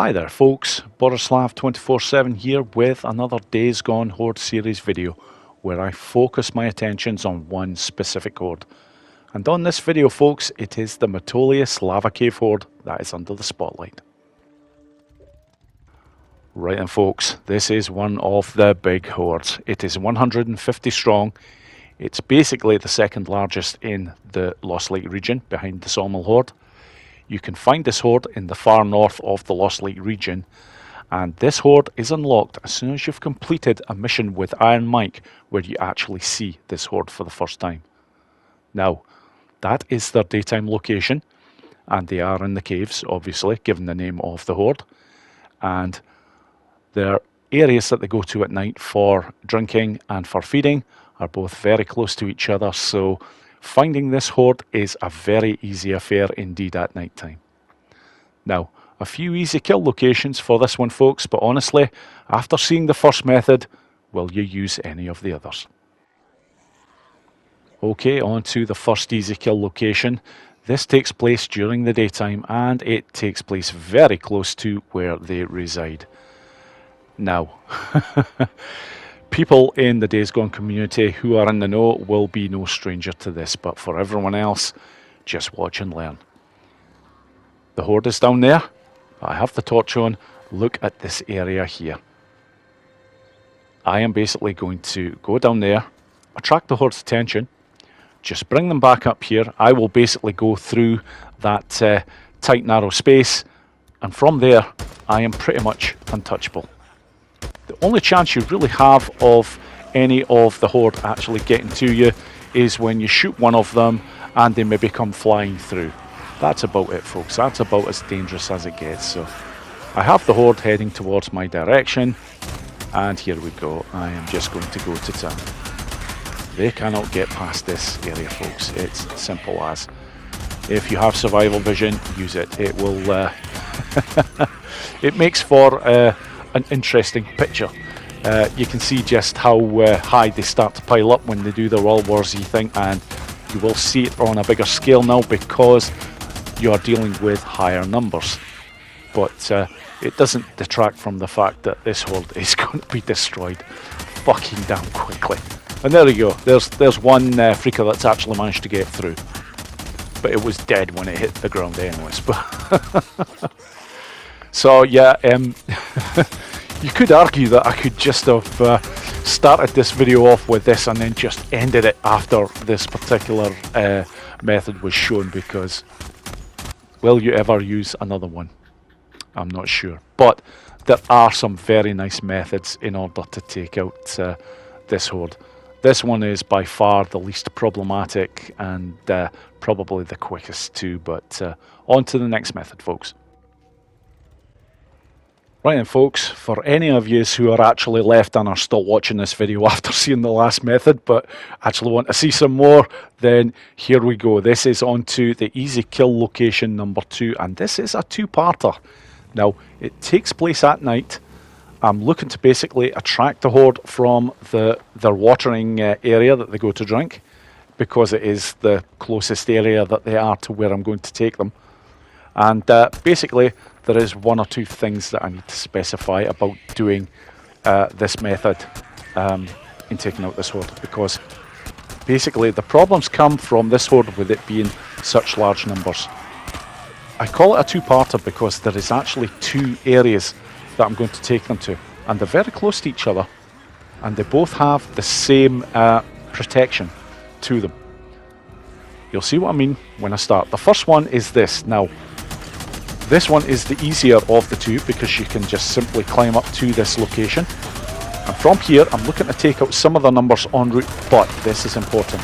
Hi there folks, Borislav247 here with another Days Gone Horde series video where I focus my attentions on one specific horde. And on this video folks, it is the Metolius Lava Cave Horde that is under the spotlight. Right then folks, this is one of the big hordes. It is 150 strong. It's basically the second largest in the Lost Lake region behind the Sawmill Horde. You can find this horde in the far north of the Lost Lake region and this horde is unlocked as soon as you've completed a mission with Iron Mike where you actually see this horde for the first time. Now, that is their daytime location and they are in the caves obviously given the name of the horde and their areas that they go to at night for drinking and for feeding are both very close to each other, so finding this horde is a very easy affair indeed at night time. Now, a few easy kill locations for this one folks, but honestly, after seeing the first method, will you use any of the others? Okay, on to the first easy kill location. This takes place during the daytime and it takes place very close to where they reside. Now, people in the Days Gone community who are in the know will be no stranger to this, but for everyone else, just watch and learn. The horde is down there. I have the torch on. Look at this area here. I am basically going to go down there, attract the horde's attention, just bring them back up here. I will basically go through that uh, tight narrow space and from there I am pretty much untouchable. The only chance you really have of any of the horde actually getting to you is when you shoot one of them and they maybe come flying through. That's about it folks, that's about as dangerous as it gets. So I have the horde heading towards my direction and here we go, I am just going to go to town. They cannot get past this area folks, it's simple as. If you have survival vision, use it. It will, uh, it makes for uh, an interesting picture. Uh, you can see just how uh, high they start to pile up when they do the World War Z thing and you will see it on a bigger scale now because you are dealing with higher numbers. But uh, it doesn't detract from the fact that this horde is going to be destroyed fucking damn quickly. And there we go, there's, there's one uh, freaker that's actually managed to get through. But it was dead when it hit the ground anyways. So yeah, um, you could argue that I could just have uh, started this video off with this and then just ended it after this particular uh, method was shown because will you ever use another one? I'm not sure. But there are some very nice methods in order to take out uh, this horde. This one is by far the least problematic and uh, probably the quickest too, but uh, on to the next method folks. Right then folks, for any of you who are actually left and are still watching this video after seeing the last method but actually want to see some more, then here we go. This is on to the easy kill location number two and this is a two-parter. Now, it takes place at night. I'm looking to basically attract the horde from the their watering uh, area that they go to drink because it is the closest area that they are to where I'm going to take them. And uh, basically, there is one or two things that I need to specify about doing uh, this method um, in taking out this horde because basically the problems come from this horde with it being such large numbers. I call it a two-parter because there is actually two areas that I'm going to take them to and they're very close to each other and they both have the same uh, protection to them. You'll see what I mean when I start. The first one is this. Now, this one is the easier of the two because you can just simply climb up to this location. And from here, I'm looking to take out some of the numbers en route, but this is important.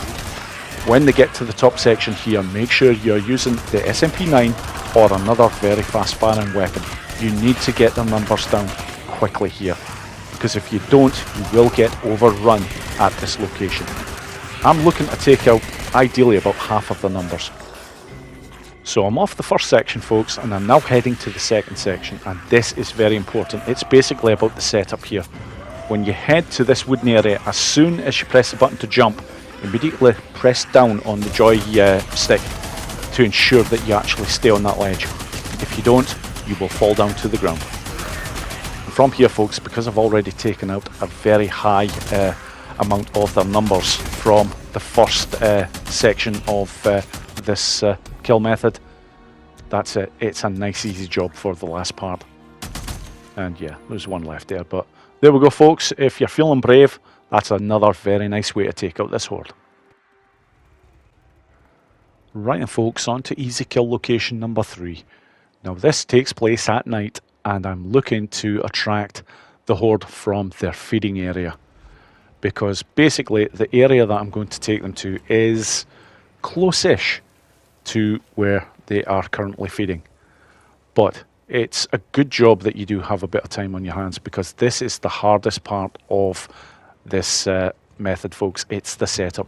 When they get to the top section here, make sure you're using the SMP-9 or another very fast firing weapon. You need to get the numbers down quickly here, because if you don't, you will get overrun at this location. I'm looking to take out, ideally, about half of the numbers. So I'm off the first section folks and I'm now heading to the second section and this is very important. It's basically about the setup here. When you head to this wooden area, as soon as you press the button to jump, immediately press down on the joy uh, stick to ensure that you actually stay on that ledge. If you don't, you will fall down to the ground. And from here, folks, because I've already taken out a very high uh, amount of their numbers from the first uh, section of uh, this uh, kill method, that's it. It's a nice, easy job for the last part. And yeah, there's one left there, but there we go, folks. If you're feeling brave, that's another very nice way to take out this horde. Right and folks, on to easy kill location number three. Now this takes place at night and I'm looking to attract the horde from their feeding area. Because basically the area that I'm going to take them to is close-ish to where they are currently feeding. But it's a good job that you do have a bit of time on your hands because this is the hardest part of this uh, method folks. It's the setup.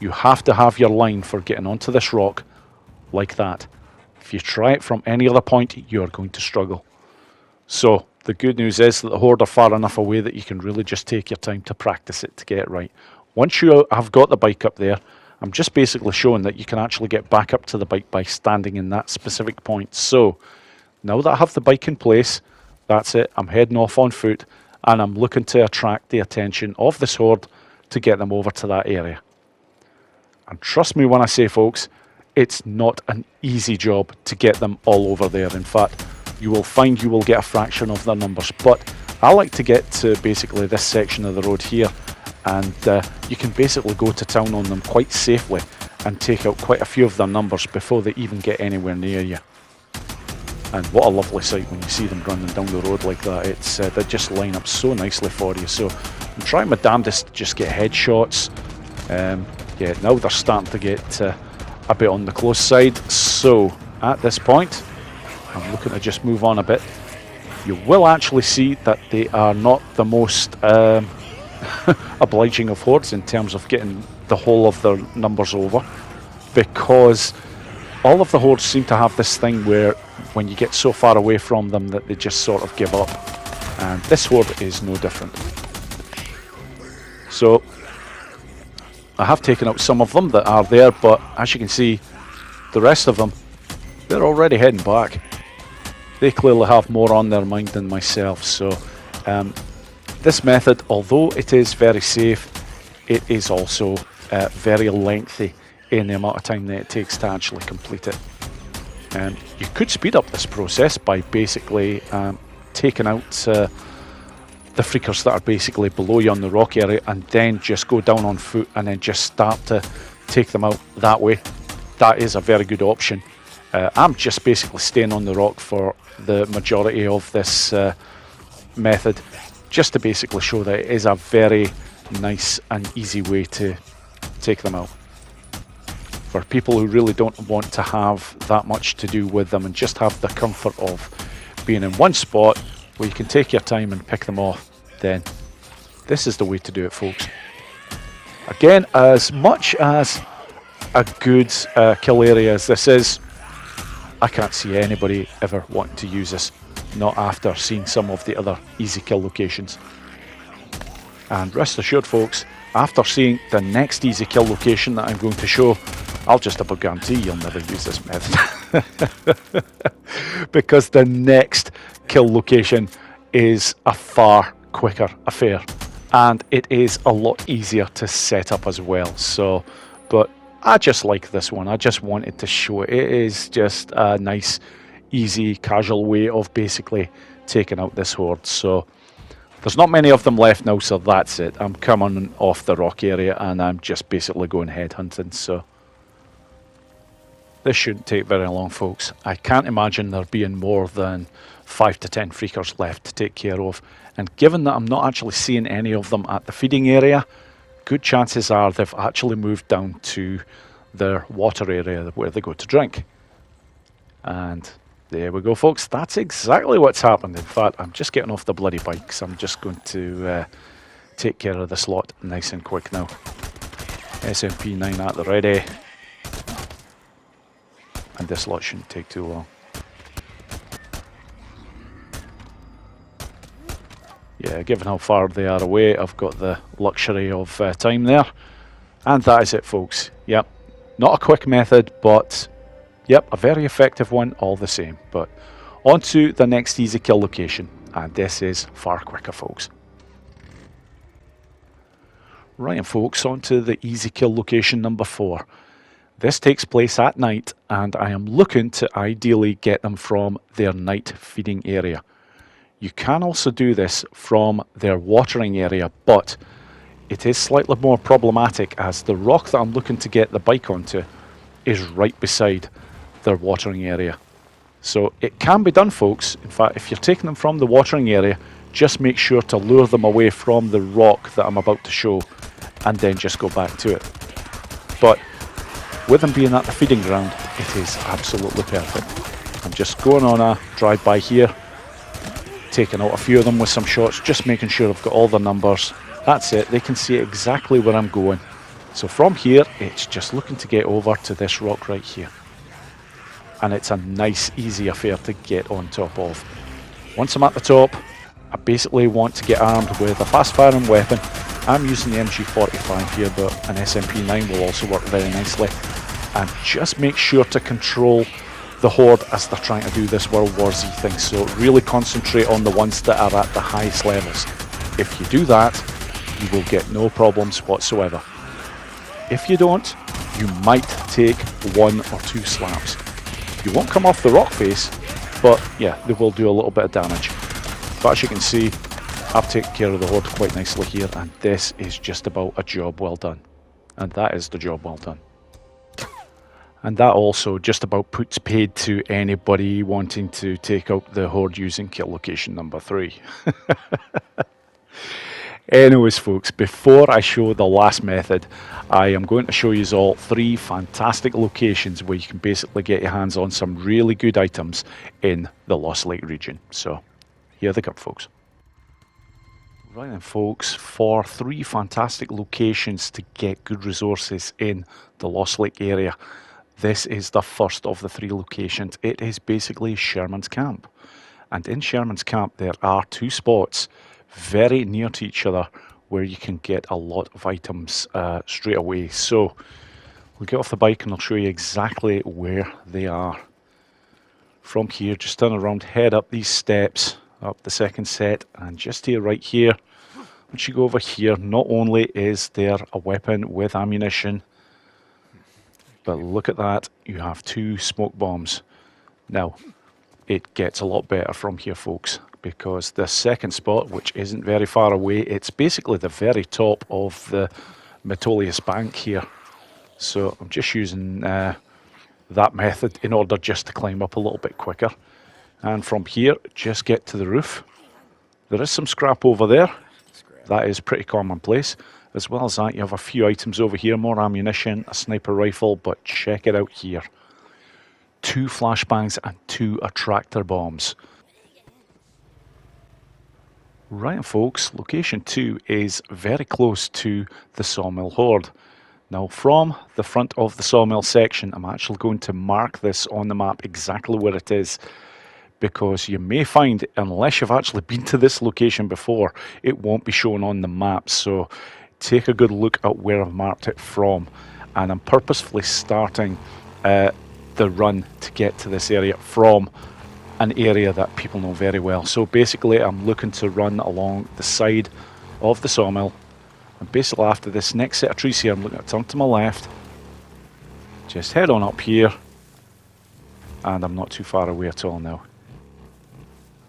You have to have your line for getting onto this rock like that. If you try it from any other point, you're going to struggle. So the good news is that the horde are far enough away that you can really just take your time to practice it to get it right. Once you have got the bike up there, I'm just basically showing that you can actually get back up to the bike by standing in that specific point. So now that I have the bike in place, that's it. I'm heading off on foot and I'm looking to attract the attention of this horde to get them over to that area. And trust me when I say, folks, it's not an easy job to get them all over there. In fact, you will find you will get a fraction of their numbers. But I like to get to basically this section of the road here, and uh, you can basically go to town on them quite safely and take out quite a few of their numbers before they even get anywhere near you. And what a lovely sight when you see them running down the road like that. It's uh, They just line up so nicely for you. So I'm trying my damnedest to just get headshots. Um, yeah, now they're starting to get uh, a bit on the close side. So at this point, I'm looking to just move on a bit. You will actually see that they are not the most um, obliging of hordes in terms of getting the whole of their numbers over because all of the hordes seem to have this thing where when you get so far away from them that they just sort of give up. And this horde is no different. So I have taken out some of them that are there, but as you can see, the rest of them, they're already heading back. They clearly have more on their mind than myself, so um, this method, although it is very safe, it is also uh, very lengthy in the amount of time that it takes to actually complete it. Um, you could speed up this process by basically um, taking out uh, the freakers that are basically below you on the rock area and then just go down on foot and then just start to take them out that way. That is a very good option. Uh, I'm just basically staying on the rock for the majority of this uh, method just to basically show that it is a very nice and easy way to take them out. For people who really don't want to have that much to do with them and just have the comfort of being in one spot where you can take your time and pick them off, then this is the way to do it, folks. Again, as much as a good uh, kill area as this is, I can't see anybody ever wanting to use this, not after seeing some of the other easy kill locations. And rest assured, folks, after seeing the next easy kill location that I'm going to show, I'll just about guarantee you'll never use this method. because the next kill location is a far quicker affair and it is a lot easier to set up as well so but I just like this one I just wanted to show it it is just a nice easy casual way of basically taking out this horde so there's not many of them left now so that's it I'm coming off the rock area and I'm just basically going head hunting so this shouldn't take very long, folks. I can't imagine there being more than 5 to 10 freakers left to take care of. And given that I'm not actually seeing any of them at the feeding area, good chances are they've actually moved down to their water area where they go to drink. And there we go, folks. That's exactly what's happened. In fact, I'm just getting off the bloody bikes. I'm just going to uh, take care of this lot nice and quick now. SMP9 at the ready. And this lot shouldn't take too long. Yeah, given how far they are away, I've got the luxury of uh, time there. And that is it, folks. Yep, not a quick method, but yep, a very effective one all the same. But On to the next easy kill location, and this is far quicker, folks. Right, and folks, on to the easy kill location number four. This takes place at night, and I am looking to ideally get them from their night feeding area. You can also do this from their watering area, but it is slightly more problematic as the rock that I'm looking to get the bike onto is right beside their watering area. So it can be done, folks. In fact, if you're taking them from the watering area, just make sure to lure them away from the rock that I'm about to show and then just go back to it. But with them being at the feeding ground, it is absolutely perfect. I'm just going on a drive-by here, taking out a few of them with some shots, just making sure I've got all the numbers. That's it, they can see exactly where I'm going. So from here, it's just looking to get over to this rock right here. And it's a nice, easy affair to get on top of. Once I'm at the top, I basically want to get armed with a fast-firing weapon. I'm using the MG45 here, but an SMP9 will also work very nicely. And just make sure to control the Horde as they're trying to do this World War Z thing. So really concentrate on the ones that are at the highest levels. If you do that, you will get no problems whatsoever. If you don't, you might take one or two slaps. You won't come off the rock face, but yeah, they will do a little bit of damage. But as you can see, I've taken care of the horde quite nicely here, and this is just about a job well done. And that is the job well done. And that also just about puts paid to anybody wanting to take out the horde using kill location number three. Anyways, folks, before I show the last method, I am going to show you all three fantastic locations where you can basically get your hands on some really good items in the Lost Lake region. So, here they come, folks. Right then, folks, for three fantastic locations to get good resources in the Lost Lake area, this is the first of the three locations. It is basically Sherman's Camp. And in Sherman's Camp, there are two spots very near to each other where you can get a lot of items uh, straight away. So we'll get off the bike and I'll show you exactly where they are. From here, just turn around, head up these steps, up the second set, and just here, right here, once you go over here, not only is there a weapon with ammunition, but look at that, you have two smoke bombs. Now, it gets a lot better from here, folks because the second spot, which isn't very far away, it's basically the very top of the Metolius Bank here. So I'm just using uh, that method in order just to climb up a little bit quicker. And from here, just get to the roof. There is some scrap over there. That is pretty commonplace. As well as that, you have a few items over here, more ammunition, a sniper rifle, but check it out here. Two flashbangs and two attractor bombs. Right, folks, location 2 is very close to the Sawmill Horde. Now, from the front of the Sawmill section, I'm actually going to mark this on the map exactly where it is because you may find, unless you've actually been to this location before, it won't be shown on the map. So take a good look at where I've marked it from. And I'm purposefully starting uh, the run to get to this area from an area that people know very well. So basically I'm looking to run along the side of the sawmill. And basically after this next set of trees here I'm looking to turn to my left. Just head on up here. And I'm not too far away at all now.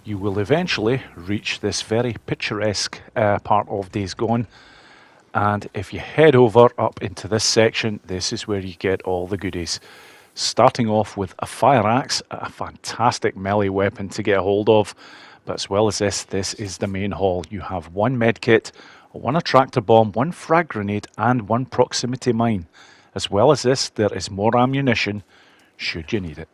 You will eventually reach this very picturesque uh, part of Days Gone. And if you head over up into this section this is where you get all the goodies starting off with a fire axe, a fantastic melee weapon to get a hold of. But as well as this, this is the main hall. You have one medkit, one attractor bomb, one frag grenade, and one proximity mine. As well as this, there is more ammunition should you need it.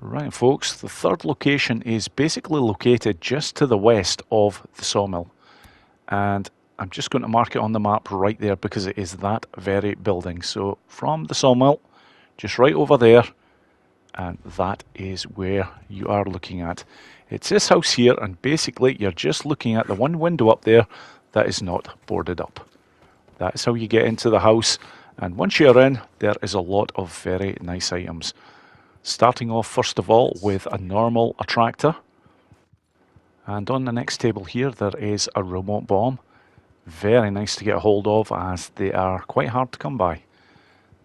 Right, folks, the third location is basically located just to the west of the sawmill. And I'm just going to mark it on the map right there because it is that very building. So from the sawmill, just right over there, and that is where you are looking at. It's this house here, and basically you're just looking at the one window up there that is not boarded up. That is how you get into the house, And once you're in, there is a lot of very nice items. Starting off first of all with a normal attractor. And on the next table here there is a remote bomb. Very nice to get a hold of as they are quite hard to come by.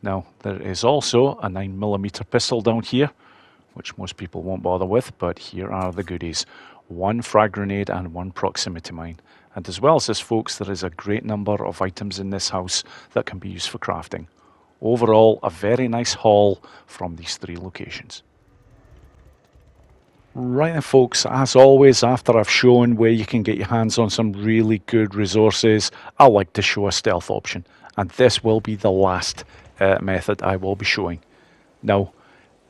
Now there is also a 9mm pistol down here which most people won't bother with but here are the goodies. One frag grenade and one proximity mine. And as well as this folks there is a great number of items in this house that can be used for crafting. Overall, a very nice haul from these three locations. Right folks, as always, after I've shown where you can get your hands on some really good resources, I like to show a stealth option. And this will be the last uh, method I will be showing. Now,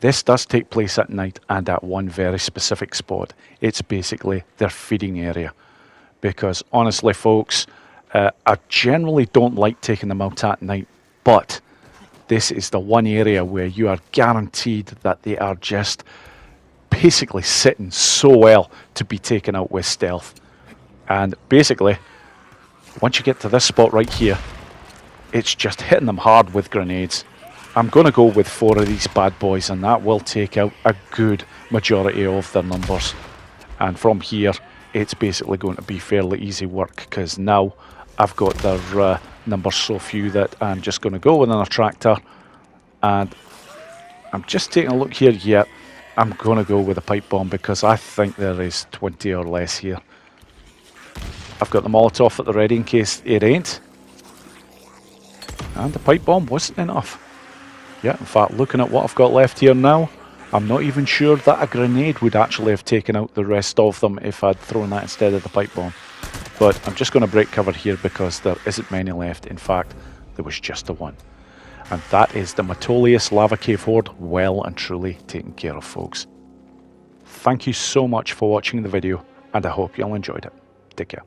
this does take place at night and at one very specific spot. It's basically their feeding area. Because honestly folks, uh, I generally don't like taking them out at night, but this is the one area where you are guaranteed that they are just basically sitting so well to be taken out with stealth. And basically, once you get to this spot right here, it's just hitting them hard with grenades. I'm going to go with four of these bad boys and that will take out a good majority of their numbers. And from here, it's basically going to be fairly easy work because now I've got their uh, numbers so few that I'm just going to go with an attractor and I'm just taking a look here yet I'm going to go with a pipe bomb because I think there is 20 or less here I've got the Molotov at the ready in case it ain't and the pipe bomb wasn't enough yeah in fact looking at what I've got left here now I'm not even sure that a grenade would actually have taken out the rest of them if I'd thrown that instead of the pipe bomb but I'm just going to break cover here because there isn't many left. In fact, there was just the one. And that is the Metolius Lava Cave Horde well and truly taken care of, folks. Thank you so much for watching the video, and I hope you all enjoyed it. Take care.